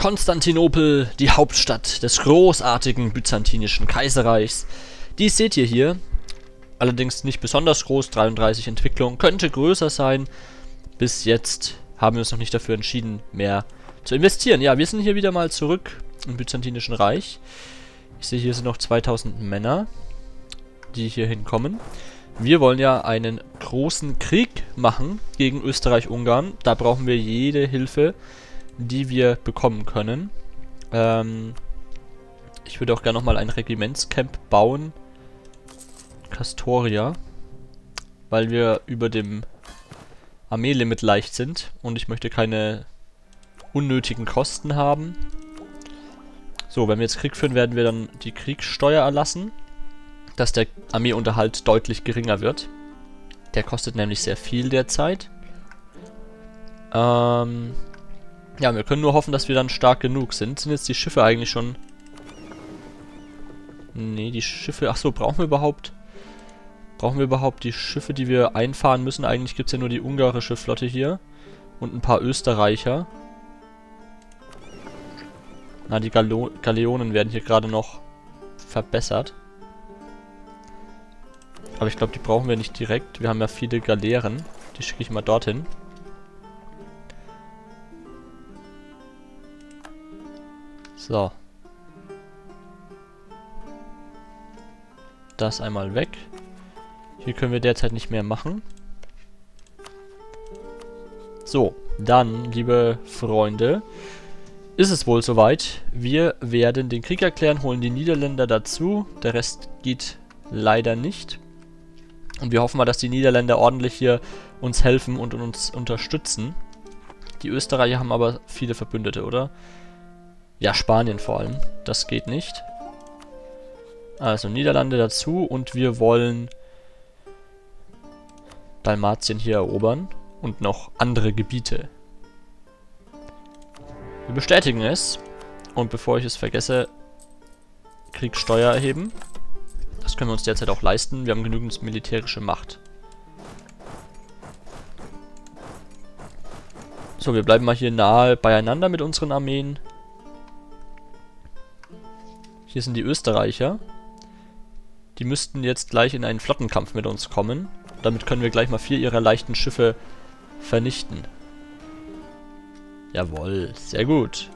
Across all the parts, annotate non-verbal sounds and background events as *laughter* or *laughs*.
Konstantinopel, die Hauptstadt des großartigen byzantinischen Kaiserreichs. Dies seht ihr hier. Allerdings nicht besonders groß, 33 Entwicklung, könnte größer sein. Bis jetzt haben wir uns noch nicht dafür entschieden, mehr zu investieren. Ja, wir sind hier wieder mal zurück im byzantinischen Reich. Ich sehe, hier sind noch 2000 Männer, die hier hinkommen. Wir wollen ja einen großen Krieg machen gegen Österreich-Ungarn. Da brauchen wir jede Hilfe, die wir bekommen können. Ähm, ich würde auch gerne nochmal ein Regimentscamp bauen. Castoria. Weil wir über dem Armeelimit leicht sind. Und ich möchte keine unnötigen Kosten haben. So, wenn wir jetzt Krieg führen, werden wir dann die Kriegssteuer erlassen, dass der Armeeunterhalt deutlich geringer wird. Der kostet nämlich sehr viel derzeit. Ähm, ja, wir können nur hoffen, dass wir dann stark genug sind. Sind jetzt die Schiffe eigentlich schon... Nee, die Schiffe... Achso, brauchen wir überhaupt... Brauchen wir überhaupt die Schiffe, die wir einfahren müssen? Eigentlich gibt es ja nur die ungarische Flotte hier. Und ein paar Österreicher. Na, die Galo Galeonen werden hier gerade noch verbessert. Aber ich glaube, die brauchen wir nicht direkt. Wir haben ja viele Galeeren. Die schicke ich mal dorthin. So. Das einmal weg. Hier können wir derzeit nicht mehr machen. So, dann, liebe Freunde, ist es wohl soweit. Wir werden den Krieg erklären, holen die Niederländer dazu. Der Rest geht leider nicht. Und wir hoffen mal, dass die Niederländer ordentlich hier uns helfen und uns unterstützen. Die Österreicher haben aber viele Verbündete, oder? Ja, Spanien vor allem. Das geht nicht. Also Niederlande dazu und wir wollen Dalmatien hier erobern und noch andere Gebiete. Wir bestätigen es. Und bevor ich es vergesse, Kriegssteuer erheben. Das können wir uns derzeit auch leisten. Wir haben genügend militärische Macht. So, wir bleiben mal hier nahe beieinander mit unseren Armeen. Hier sind die Österreicher. Die müssten jetzt gleich in einen Flottenkampf mit uns kommen. Damit können wir gleich mal vier ihrer leichten Schiffe vernichten. Jawohl, sehr gut.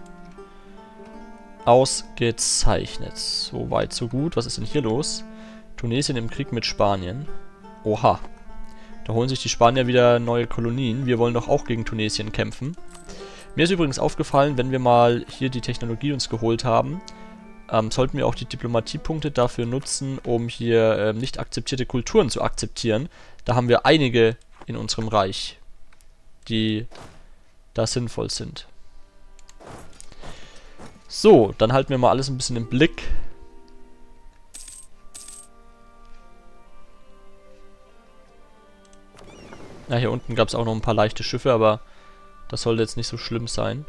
Ausgezeichnet. So weit, so gut. Was ist denn hier los? Tunesien im Krieg mit Spanien. Oha. Da holen sich die Spanier wieder neue Kolonien. Wir wollen doch auch gegen Tunesien kämpfen. Mir ist übrigens aufgefallen, wenn wir mal hier die Technologie uns geholt haben, ähm, sollten wir auch die Diplomatiepunkte dafür nutzen, um hier ähm, nicht akzeptierte Kulturen zu akzeptieren. Da haben wir einige in unserem Reich, die da sinnvoll sind. So, dann halten wir mal alles ein bisschen im Blick. Ja, hier unten gab es auch noch ein paar leichte Schiffe, aber das sollte jetzt nicht so schlimm sein.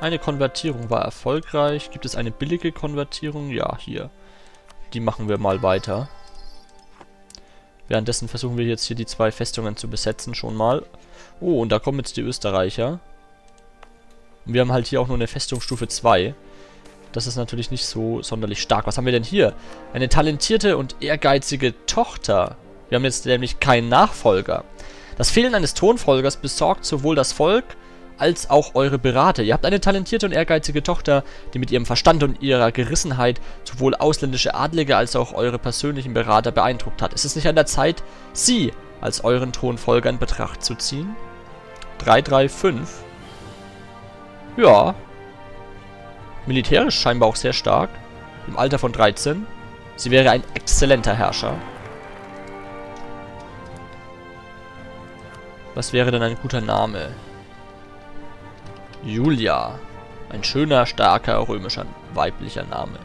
Eine Konvertierung war erfolgreich. Gibt es eine billige Konvertierung? Ja, hier. Die machen wir mal weiter. Währenddessen versuchen wir jetzt hier die zwei Festungen zu besetzen schon mal. Oh, und da kommen jetzt die Österreicher. Und wir haben halt hier auch nur eine Festungsstufe 2. Das ist natürlich nicht so sonderlich stark. Was haben wir denn hier? Eine talentierte und ehrgeizige Tochter. Wir haben jetzt nämlich keinen Nachfolger. Das Fehlen eines Thronfolgers besorgt sowohl das Volk als auch eure Berater. Ihr habt eine talentierte und ehrgeizige Tochter, die mit ihrem Verstand und ihrer Gerissenheit sowohl ausländische Adlige als auch eure persönlichen Berater beeindruckt hat. Ist es nicht an der Zeit, sie als euren Thronfolger in Betracht zu ziehen? 335. Ja. Militärisch scheinbar auch sehr stark. Im Alter von 13. Sie wäre ein exzellenter Herrscher. Was wäre denn ein guter Name? Julia. Ein schöner, starker, römischer, weiblicher Name.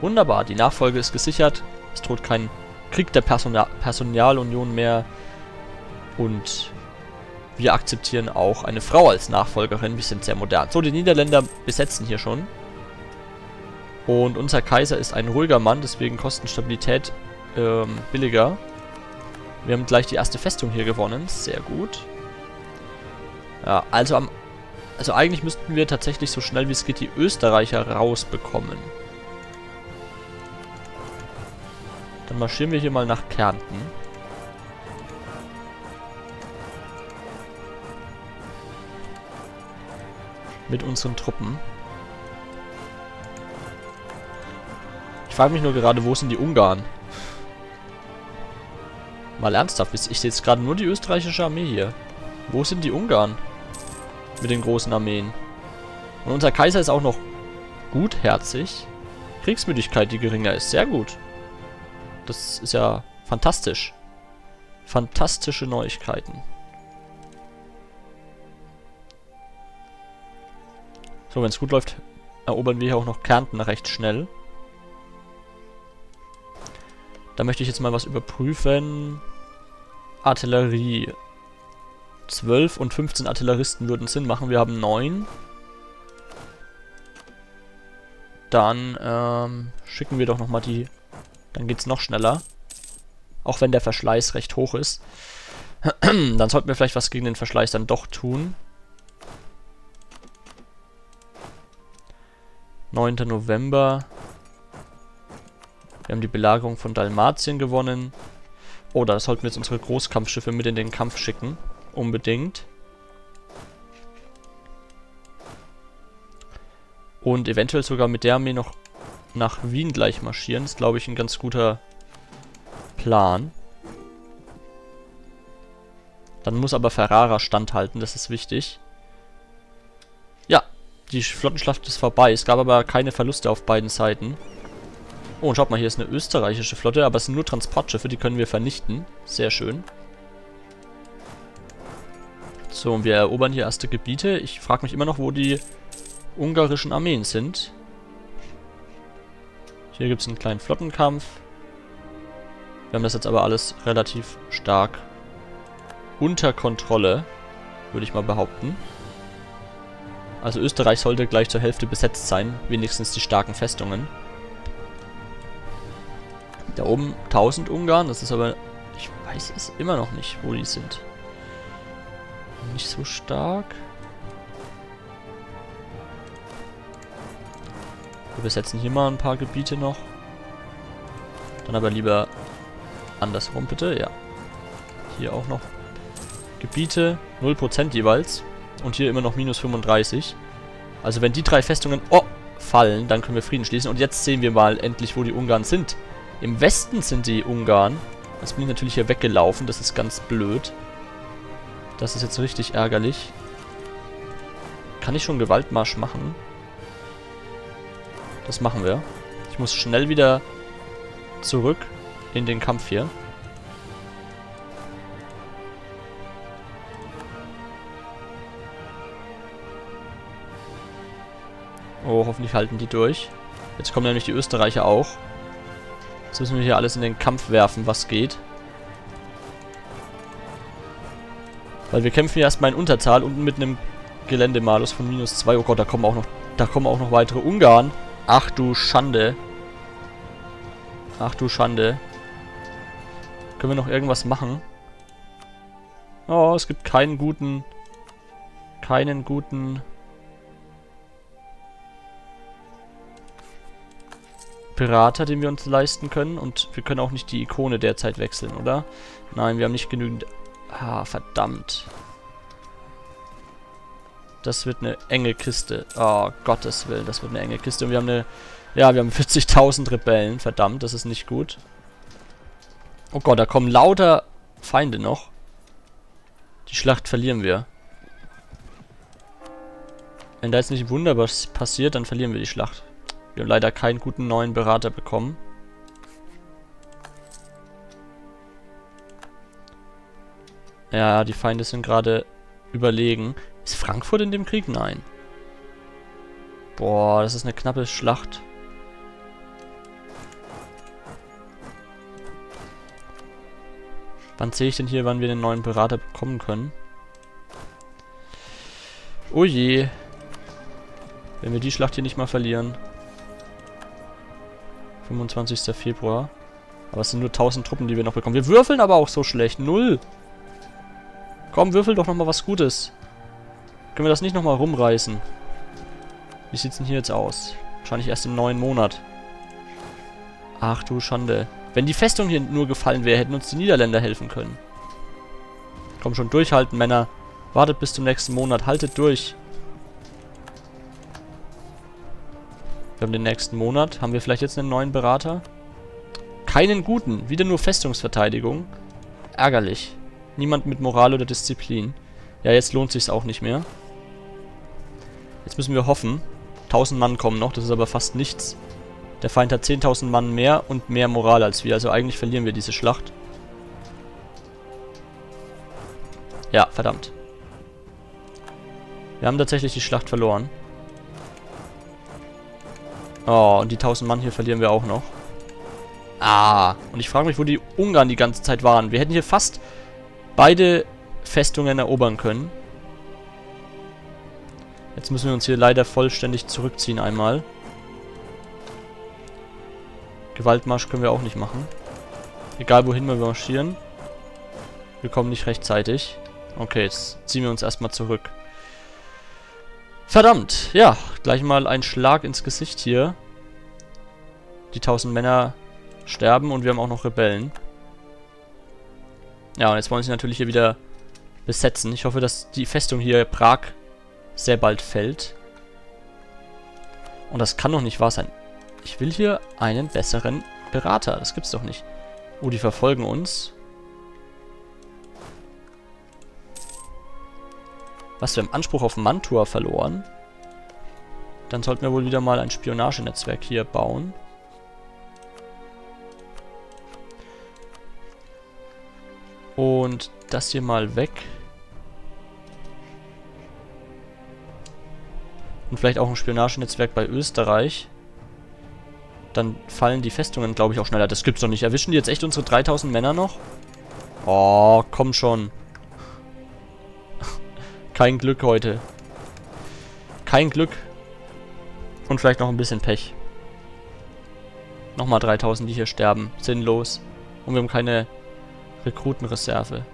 Wunderbar, die Nachfolge ist gesichert. Es droht kein Krieg der Personal Personalunion mehr. Und wir akzeptieren auch eine Frau als Nachfolgerin. Wir sind sehr modern. So, die Niederländer besetzen hier schon. Und unser Kaiser ist ein ruhiger Mann, deswegen Kostenstabilität ähm, billiger. Wir haben gleich die erste Festung hier gewonnen. Sehr gut. Ja, also am... Also eigentlich müssten wir tatsächlich so schnell wie es geht die Österreicher rausbekommen. Dann marschieren wir hier mal nach Kärnten. Mit unseren Truppen. Ich frage mich nur gerade, wo sind die Ungarn? Mal ernsthaft, ich sehe jetzt gerade nur die österreichische Armee hier. Wo sind die Ungarn? Mit den großen Armeen. Und unser Kaiser ist auch noch gutherzig. Kriegsmüdigkeit, die geringer ist. Sehr gut. Das ist ja fantastisch. Fantastische Neuigkeiten. So, wenn es gut läuft, erobern wir hier auch noch Kärnten recht schnell. Da möchte ich jetzt mal was überprüfen. Artillerie. 12 und 15 Artilleristen würden Sinn machen. Wir haben 9. Dann ähm, schicken wir doch nochmal die... Dann geht es noch schneller. Auch wenn der Verschleiß recht hoch ist. *clears throat* dann sollten wir vielleicht was gegen den Verschleiß dann doch tun. 9. November. Wir haben die Belagerung von Dalmatien gewonnen. Oh, da sollten wir jetzt unsere Großkampfschiffe mit in den Kampf schicken. Unbedingt. Und eventuell sogar mit der Armee noch nach Wien gleich marschieren. Ist, glaube ich, ein ganz guter Plan. Dann muss aber Ferrara standhalten, das ist wichtig. Ja, die Flottenschlacht ist vorbei. Es gab aber keine Verluste auf beiden Seiten. Oh, und schaut mal, hier ist eine österreichische Flotte, aber es sind nur Transportschiffe, die können wir vernichten. Sehr schön. So, und wir erobern hier erste Gebiete. Ich frage mich immer noch, wo die ungarischen Armeen sind. Hier gibt es einen kleinen Flottenkampf. Wir haben das jetzt aber alles relativ stark unter Kontrolle, würde ich mal behaupten. Also Österreich sollte gleich zur Hälfte besetzt sein, wenigstens die starken Festungen. Da oben 1000 Ungarn, das ist aber... Ich weiß es immer noch nicht, wo die sind. Nicht so stark. Wir besetzen hier mal ein paar Gebiete noch. Dann aber lieber andersrum bitte, ja. Hier auch noch Gebiete, 0% jeweils. Und hier immer noch minus 35. Also wenn die drei Festungen oh, fallen, dann können wir Frieden schließen. Und jetzt sehen wir mal endlich, wo die Ungarn sind. Im Westen sind die Ungarn. Jetzt bin ich natürlich hier weggelaufen. Das ist ganz blöd. Das ist jetzt richtig ärgerlich. Kann ich schon Gewaltmarsch machen? Das machen wir. Ich muss schnell wieder zurück in den Kampf hier. Oh, hoffentlich halten die durch. Jetzt kommen nämlich die Österreicher auch. Jetzt müssen wir hier alles in den Kampf werfen, was geht. Weil wir kämpfen ja erstmal in Unterzahl und mit einem Geländemalus von minus 2. Oh Gott, da kommen auch noch, da kommen auch noch weitere Ungarn. Ach du Schande. Ach du Schande. Können wir noch irgendwas machen? Oh, es gibt keinen guten... Keinen guten... Berater, den wir uns leisten können. Und wir können auch nicht die Ikone derzeit wechseln, oder? Nein, wir haben nicht genügend Ah, verdammt. Das wird eine enge Kiste. Oh, Gottes Willen, das wird eine enge Kiste. Und wir haben eine... Ja, wir haben 40.000 Rebellen. Verdammt, das ist nicht gut. Oh Gott, da kommen lauter Feinde noch. Die Schlacht verlieren wir. Wenn da jetzt nicht wunderbar passiert, dann verlieren wir die Schlacht. Wir haben leider keinen guten neuen Berater bekommen. Ja, die Feinde sind gerade überlegen. Ist Frankfurt in dem Krieg? Nein. Boah, das ist eine knappe Schlacht. Wann sehe ich denn hier, wann wir den neuen Berater bekommen können? Oh je. Wenn wir die Schlacht hier nicht mal verlieren. 25. Februar. Aber es sind nur 1000 Truppen, die wir noch bekommen. Wir würfeln aber auch so schlecht. Null. Komm, würfel doch nochmal was Gutes. Können wir das nicht nochmal rumreißen? Wie sieht's denn hier jetzt aus? Wahrscheinlich erst im neuen Monat. Ach du Schande. Wenn die Festung hier nur gefallen wäre, hätten uns die Niederländer helfen können. Komm schon, durchhalten, Männer. Wartet bis zum nächsten Monat. Haltet durch. Wir haben den nächsten Monat. Haben wir vielleicht jetzt einen neuen Berater? Keinen guten. Wieder nur Festungsverteidigung. Ärgerlich. Niemand mit Moral oder Disziplin. Ja, jetzt lohnt sich's auch nicht mehr. Jetzt müssen wir hoffen. 1000 Mann kommen noch, das ist aber fast nichts. Der Feind hat 10.000 Mann mehr und mehr Moral als wir, also eigentlich verlieren wir diese Schlacht. Ja, verdammt. Wir haben tatsächlich die Schlacht verloren. Oh, und die 1000 Mann hier verlieren wir auch noch. Ah, und ich frage mich, wo die Ungarn die ganze Zeit waren. Wir hätten hier fast beide Festungen erobern können. Jetzt müssen wir uns hier leider vollständig zurückziehen einmal. Gewaltmarsch können wir auch nicht machen. Egal wohin wir marschieren. Wir kommen nicht rechtzeitig. Okay, jetzt ziehen wir uns erstmal zurück. Verdammt, ja, gleich mal ein Schlag ins Gesicht hier. Die 1000 Männer sterben und wir haben auch noch Rebellen. Ja, und jetzt wollen sie natürlich hier wieder besetzen. Ich hoffe, dass die Festung hier Prag sehr bald fällt. Und das kann doch nicht wahr sein. Ich will hier einen besseren Berater. Das gibt's doch nicht. Oh, die verfolgen uns. Was, wir haben Anspruch auf Mantua verloren. Dann sollten wir wohl wieder mal ein Spionagenetzwerk hier bauen. Und das hier mal weg. Und vielleicht auch ein Spionagenetzwerk bei Österreich. Dann fallen die Festungen, glaube ich, auch schneller. Das gibt's doch nicht. Erwischen die jetzt echt unsere 3000 Männer noch? Oh, komm schon. *laughs* Kein Glück heute. Kein Glück. Und vielleicht noch ein bisschen Pech. Nochmal 3000, die hier sterben. Sinnlos. Und wir haben keine Rekrutenreserve.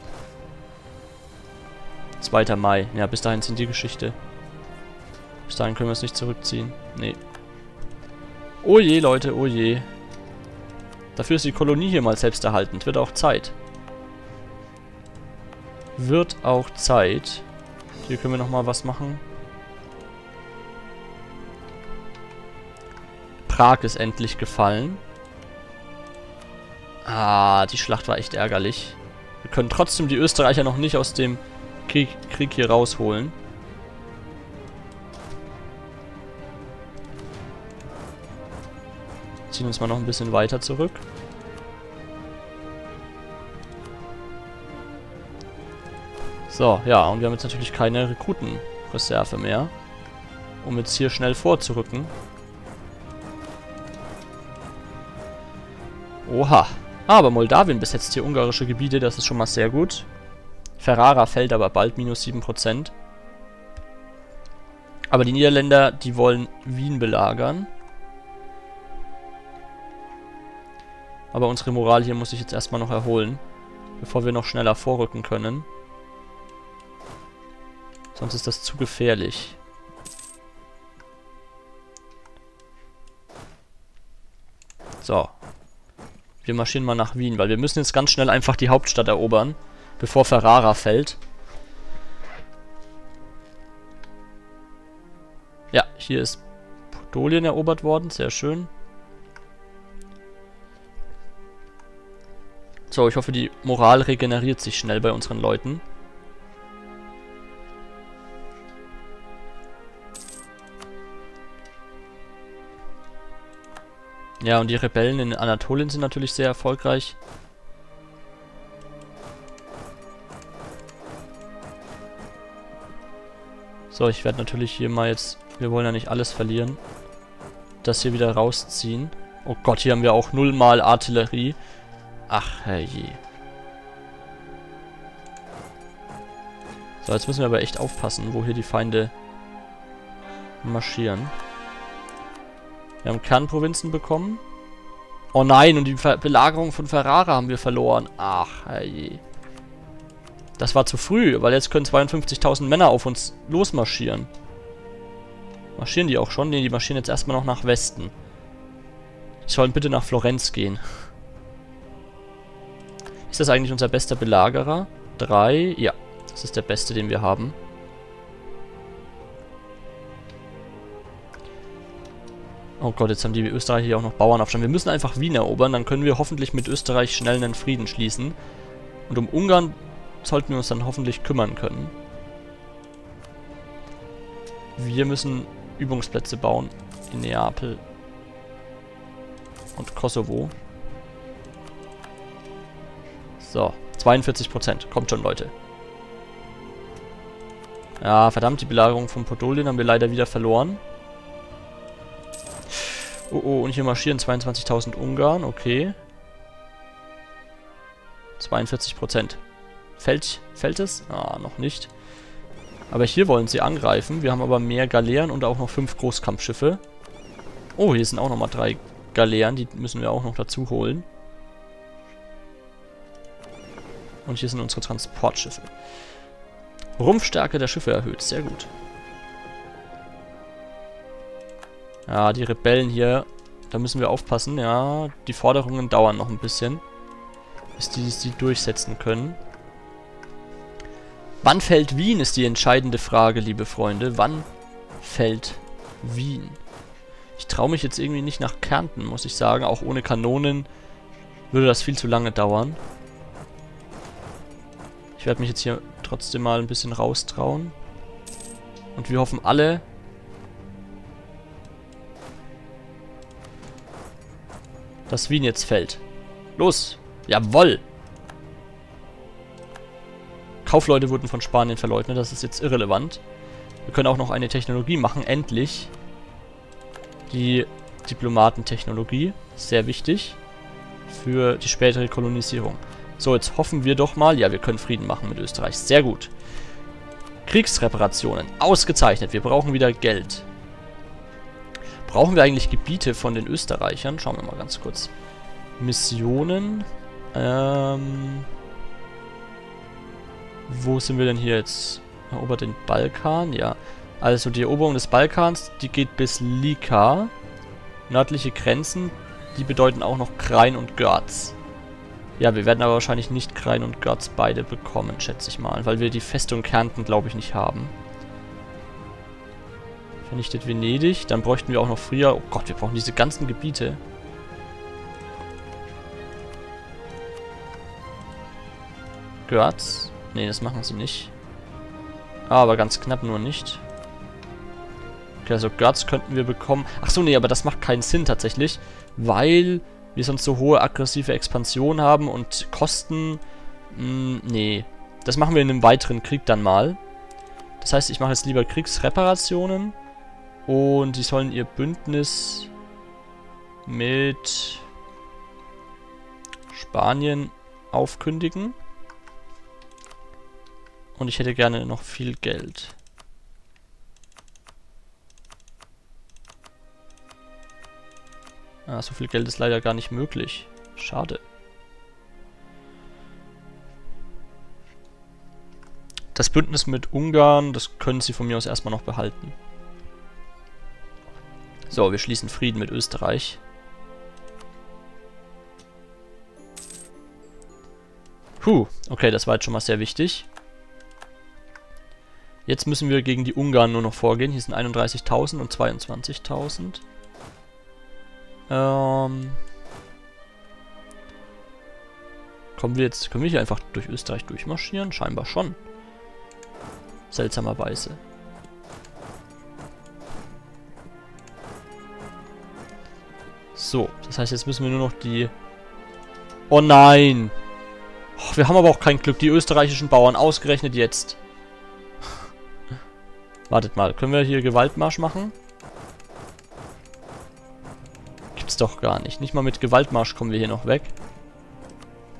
2. Mai. Ja, bis dahin sind die Geschichte. Bis dahin können wir es nicht zurückziehen. Nee. Oh je, Leute, oh je. Dafür ist die Kolonie hier mal selbsterhaltend. Wird auch Zeit. Wird auch Zeit. Hier können wir nochmal was machen. Prag ist endlich gefallen. Ah, die Schlacht war echt ärgerlich. Wir können trotzdem die Österreicher noch nicht aus dem Krieg, Krieg hier rausholen. Ziehen uns mal noch ein bisschen weiter zurück. So, ja, und wir haben jetzt natürlich keine Rekrutenreserve mehr. Um jetzt hier schnell vorzurücken. Oha. Aber Moldawien besetzt hier ungarische Gebiete, das ist schon mal sehr gut. Ferrara fällt aber bald, minus 7%. Aber die Niederländer, die wollen Wien belagern. Aber unsere Moral hier muss sich jetzt erstmal noch erholen, bevor wir noch schneller vorrücken können. Sonst ist das zu gefährlich. So, wir marschieren mal nach Wien, weil wir müssen jetzt ganz schnell einfach die Hauptstadt erobern, bevor Ferrara fällt. Ja, hier ist Podolien erobert worden, sehr schön. So, ich hoffe, die Moral regeneriert sich schnell bei unseren Leuten. Ja, und die Rebellen in Anatolien sind natürlich sehr erfolgreich. So, ich werde natürlich hier mal jetzt... Wir wollen ja nicht alles verlieren. Das hier wieder rausziehen. Oh Gott, hier haben wir auch nullmal Artillerie. Ach, herrje. So, jetzt müssen wir aber echt aufpassen, wo hier die Feinde marschieren. Wir haben Kernprovinzen bekommen. Oh nein, und die Ver Belagerung von Ferrara haben wir verloren. Ach, herrje. Das war zu früh, weil jetzt können 52.000 Männer auf uns losmarschieren. Marschieren die auch schon? Ne, die marschieren jetzt erstmal noch nach Westen. Die sollen bitte nach Florenz gehen. Ist das eigentlich unser bester Belagerer? Drei? Ja, das ist der beste, den wir haben. Oh Gott, jetzt haben die Österreicher hier auch noch Bauernaufstand. Wir müssen einfach Wien erobern, dann können wir hoffentlich mit Österreich schnell einen Frieden schließen. Und um Ungarn sollten wir uns dann hoffentlich kümmern können. Wir müssen Übungsplätze bauen in Neapel und Kosovo. So, 42%. Kommt schon, Leute. Ja, verdammt, die Belagerung von Podolien haben wir leider wieder verloren. Oh, oh, und hier marschieren 22.000 Ungarn, okay. 42%. Fällt, fällt es? Ah, noch nicht. Aber hier wollen sie angreifen. Wir haben aber mehr Galeeren und auch noch fünf Großkampfschiffe. Oh, hier sind auch nochmal drei Galeeren. Die müssen wir auch noch dazu holen. Und hier sind unsere Transportschiffe. Rumpfstärke der Schiffe erhöht. Sehr gut. Ja, die Rebellen hier, da müssen wir aufpassen. Ja, die Forderungen dauern noch ein bisschen, bis die sie durchsetzen können. Wann fällt Wien, ist die entscheidende Frage, liebe Freunde. Wann fällt Wien? Ich traue mich jetzt irgendwie nicht nach Kärnten, muss ich sagen. Auch ohne Kanonen würde das viel zu lange dauern. Ich werde mich jetzt hier trotzdem mal ein bisschen raustrauen. Und wir hoffen alle, dass Wien jetzt fällt. Los! Jawoll! Kaufleute wurden von Spanien verleugnet, das ist jetzt irrelevant. Wir können auch noch eine Technologie machen, endlich. Die Diplomatentechnologie, sehr wichtig für die spätere Kolonisierung. So, jetzt hoffen wir doch mal, ja, wir können Frieden machen mit Österreich, sehr gut. Kriegsreparationen, ausgezeichnet, wir brauchen wieder Geld. Brauchen wir eigentlich Gebiete von den Österreichern? Schauen wir mal ganz kurz. Missionen, ähm... Wo sind wir denn hier jetzt? Erobert den Balkan? Ja. Also die Eroberung des Balkans, die geht bis Lika. Nördliche Grenzen, die bedeuten auch noch Krain und Görz. Ja, wir werden aber wahrscheinlich nicht Krain und Görz beide bekommen, schätze ich mal. Weil wir die Festung Kärnten, glaube ich, nicht haben. Vernichtet Venedig. Dann bräuchten wir auch noch früher... Oh Gott, wir brauchen diese ganzen Gebiete. Görz. Ne, das machen sie nicht. Ah, aber ganz knapp nur nicht. Okay, also Guards könnten wir bekommen. Achso, nee, aber das macht keinen Sinn tatsächlich, weil wir sonst so hohe aggressive Expansion haben und Kosten... Mh, hm, nee, das machen wir in einem weiteren Krieg dann mal. Das heißt, ich mache jetzt lieber Kriegsreparationen und sie sollen ihr Bündnis mit Spanien aufkündigen. Und ich hätte gerne noch viel Geld. Ah, so viel Geld ist leider gar nicht möglich. Schade. Das Bündnis mit Ungarn, das können sie von mir aus erstmal noch behalten. So, wir schließen Frieden mit Österreich. Puh, okay, das war jetzt schon mal sehr wichtig. Jetzt müssen wir gegen die Ungarn nur noch vorgehen. Hier sind 31.000 und 22.000. Ähm... Kommen wir jetzt, können wir hier einfach durch Österreich durchmarschieren? Scheinbar schon. Seltsamerweise. So, das heißt, jetzt müssen wir nur noch die... Oh nein! Oh, wir haben aber auch kein Glück. Die österreichischen Bauern ausgerechnet jetzt. *laughs* Wartet mal, können wir hier Gewaltmarsch machen? Gibt's doch gar nicht. Nicht mal mit Gewaltmarsch kommen wir hier noch weg.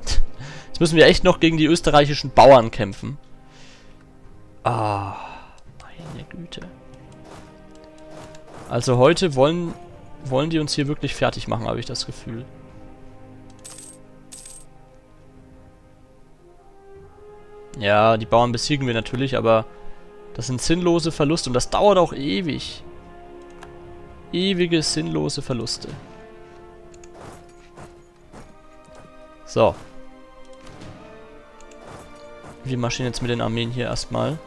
*laughs* Jetzt müssen wir echt noch gegen die österreichischen Bauern kämpfen. Ah, meine Güte. Also heute wollen, wollen die uns hier wirklich fertig machen, habe ich das Gefühl. Ja, die Bauern besiegen wir natürlich, aber das sind sinnlose Verluste und das dauert auch ewig. Ewige sinnlose Verluste. So. Wir marschieren jetzt mit den Armeen hier erstmal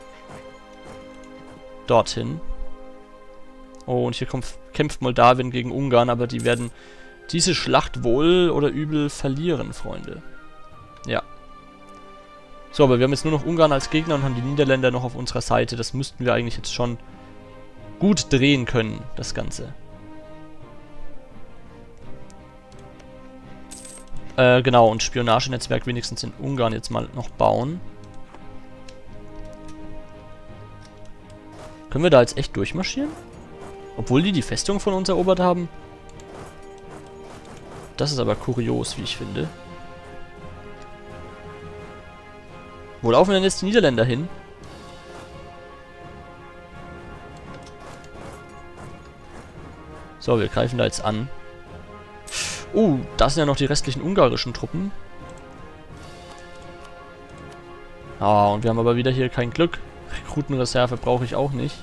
dorthin. Oh, und hier kommt, kämpft Moldawien gegen Ungarn, aber die werden diese Schlacht wohl oder übel verlieren, Freunde. Ja. So, aber wir haben jetzt nur noch Ungarn als Gegner und haben die Niederländer noch auf unserer Seite. Das müssten wir eigentlich jetzt schon gut drehen können, das Ganze. Äh, genau, und Spionagenetzwerk wenigstens in Ungarn jetzt mal noch bauen. Können wir da jetzt echt durchmarschieren? Obwohl die die Festung von uns erobert haben? Das ist aber kurios, wie ich finde. Wo laufen denn jetzt die Niederländer hin? So, wir greifen da jetzt an. Oh, da sind ja noch die restlichen ungarischen Truppen. Ah, und wir haben aber wieder hier kein Glück. Rekrutenreserve brauche ich auch nicht.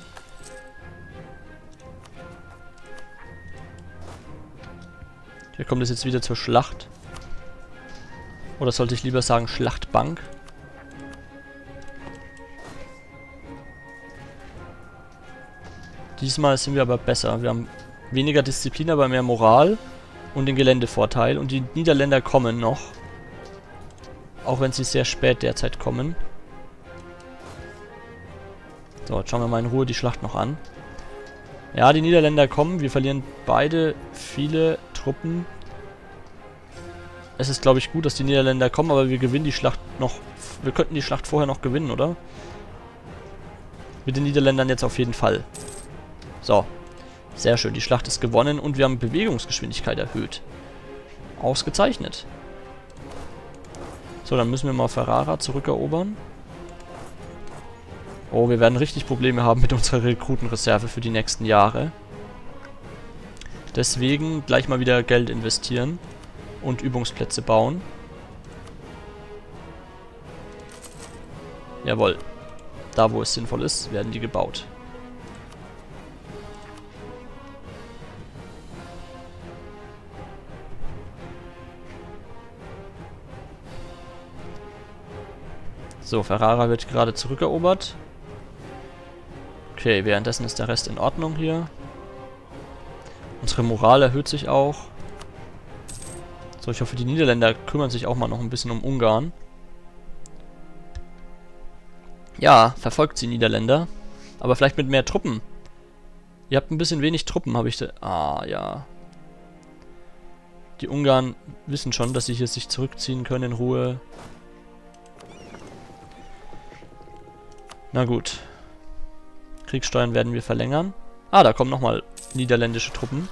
Hier kommt es jetzt wieder zur Schlacht. Oder sollte ich lieber sagen Schlachtbank? Diesmal sind wir aber besser. Wir haben weniger Disziplin, aber mehr Moral und den Geländevorteil. Und die Niederländer kommen noch. Auch wenn sie sehr spät derzeit kommen. So, jetzt schauen wir mal in Ruhe die Schlacht noch an. Ja, die Niederländer kommen. Wir verlieren beide viele Truppen. Es ist, glaube ich, gut, dass die Niederländer kommen, aber wir gewinnen die Schlacht noch... Wir könnten die Schlacht vorher noch gewinnen, oder? Mit den Niederländern jetzt auf jeden Fall. So, sehr schön, die Schlacht ist gewonnen und wir haben Bewegungsgeschwindigkeit erhöht. Ausgezeichnet. So, dann müssen wir mal Ferrara zurückerobern. Oh, wir werden richtig Probleme haben mit unserer Rekrutenreserve für die nächsten Jahre. Deswegen gleich mal wieder Geld investieren und Übungsplätze bauen. Jawohl. Da, wo es sinnvoll ist, werden die gebaut. So, Ferrara wird gerade zurückerobert. Okay, währenddessen ist der Rest in Ordnung hier. Unsere Moral erhöht sich auch. So, ich hoffe, die Niederländer kümmern sich auch mal noch ein bisschen um Ungarn. Ja, verfolgt sie Niederländer. Aber vielleicht mit mehr Truppen. Ihr habt ein bisschen wenig Truppen, habe ich da... Ah, ja. Die Ungarn wissen schon, dass sie hier sich zurückziehen können in Ruhe. Na gut. Kriegssteuern werden wir verlängern. Ah, da kommen nochmal niederländische Truppen.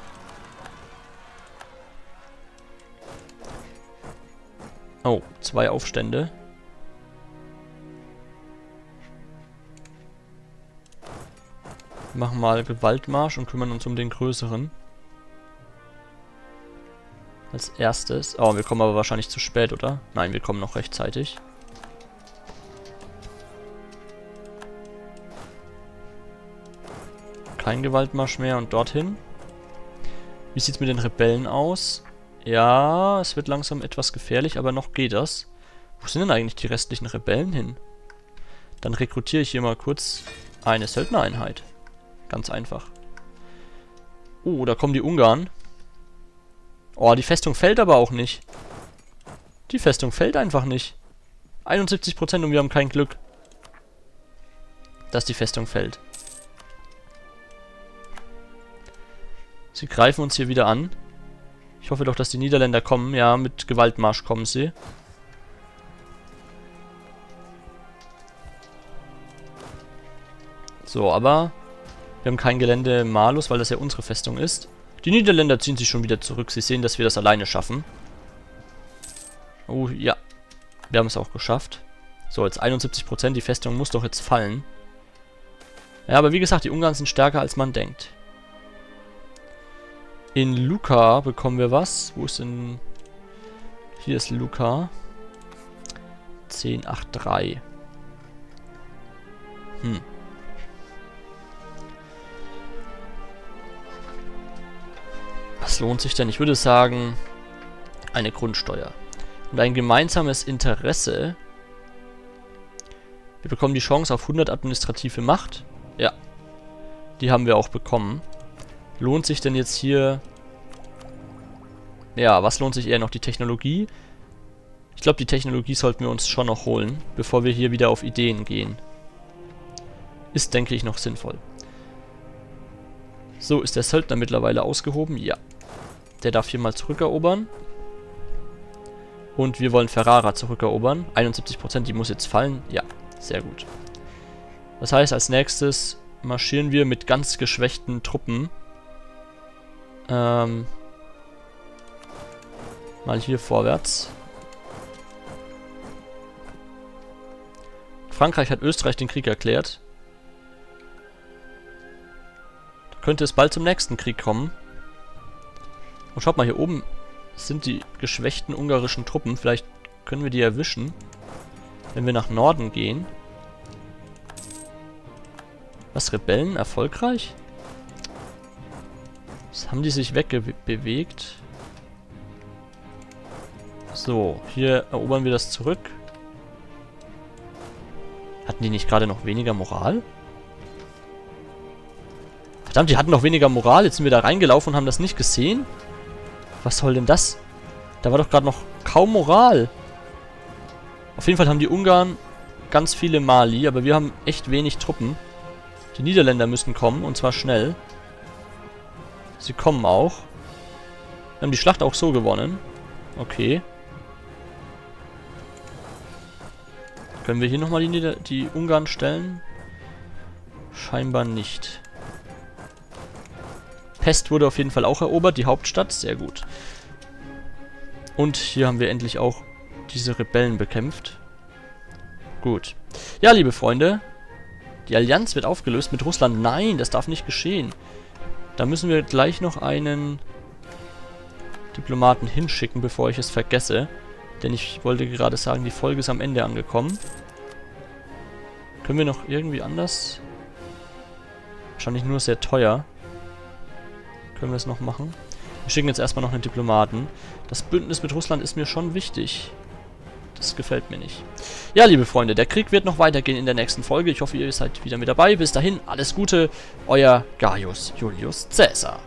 Oh, zwei Aufstände. Machen mal Gewaltmarsch und kümmern uns um den größeren. Als erstes. Oh, wir kommen aber wahrscheinlich zu spät, oder? Nein, wir kommen noch rechtzeitig. kein Gewaltmarsch mehr und dorthin. Wie sieht es mit den Rebellen aus? Ja, es wird langsam etwas gefährlich, aber noch geht das. Wo sind denn eigentlich die restlichen Rebellen hin? Dann rekrutiere ich hier mal kurz eine Söldnereinheit. Ganz einfach. Oh, da kommen die Ungarn. Oh, die Festung fällt aber auch nicht. Die Festung fällt einfach nicht. 71% und wir haben kein Glück, dass die Festung fällt. Sie greifen uns hier wieder an. Ich hoffe doch, dass die Niederländer kommen. Ja, mit Gewaltmarsch kommen sie. So, aber wir haben kein Gelände Malus, weil das ja unsere Festung ist. Die Niederländer ziehen sich schon wieder zurück. Sie sehen, dass wir das alleine schaffen. Oh, ja. Wir haben es auch geschafft. So, jetzt 71%. Die Festung muss doch jetzt fallen. Ja, aber wie gesagt, die Ungarn sind stärker, als man denkt. In Luca bekommen wir was. Wo ist denn... Hier ist Luca. 1083. Hm. Was lohnt sich denn? Ich würde sagen, eine Grundsteuer. Und ein gemeinsames Interesse. Wir bekommen die Chance auf 100 administrative Macht. Ja. Die haben wir auch bekommen. Lohnt sich denn jetzt hier... Ja, was lohnt sich eher noch? Die Technologie? Ich glaube, die Technologie sollten wir uns schon noch holen, bevor wir hier wieder auf Ideen gehen. Ist, denke ich, noch sinnvoll. So, ist der Söldner mittlerweile ausgehoben? Ja. Der darf hier mal zurückerobern. Und wir wollen Ferrara zurückerobern. 71%, die muss jetzt fallen. Ja, sehr gut. Das heißt, als nächstes marschieren wir mit ganz geschwächten Truppen. Ähm, mal hier vorwärts. Frankreich hat Österreich den Krieg erklärt. Da könnte es bald zum nächsten Krieg kommen. Und schaut mal, hier oben sind die geschwächten ungarischen Truppen. Vielleicht können wir die erwischen, wenn wir nach Norden gehen. Was, Rebellen erfolgreich? Was haben die sich wegbewegt? So, hier erobern wir das zurück. Hatten die nicht gerade noch weniger Moral? Verdammt, die hatten noch weniger Moral. Jetzt sind wir da reingelaufen und haben das nicht gesehen. Was soll denn das? Da war doch gerade noch kaum Moral. Auf jeden Fall haben die Ungarn ganz viele Mali, aber wir haben echt wenig Truppen. Die Niederländer müssen kommen, und zwar schnell. Sie kommen auch. Wir haben die Schlacht auch so gewonnen. Okay. Können wir hier nochmal die, Nieder die Ungarn stellen? Scheinbar nicht. Pest wurde auf jeden Fall auch erobert, die Hauptstadt. Sehr gut. Und hier haben wir endlich auch diese Rebellen bekämpft. Gut. Ja, liebe Freunde. Die Allianz wird aufgelöst mit Russland. Nein, das darf nicht geschehen. Da müssen wir gleich noch einen Diplomaten hinschicken, bevor ich es vergesse. Denn ich wollte gerade sagen, die Folge ist am Ende angekommen. Können wir noch irgendwie anders? Wahrscheinlich nur sehr teuer. Können wir es noch machen? Wir schicken jetzt erstmal noch einen Diplomaten. Das Bündnis mit Russland ist mir schon wichtig. Das gefällt mir nicht. Ja, liebe Freunde, der Krieg wird noch weitergehen in der nächsten Folge. Ich hoffe, ihr seid wieder mit dabei. Bis dahin, alles Gute. Euer Gaius Julius Caesar.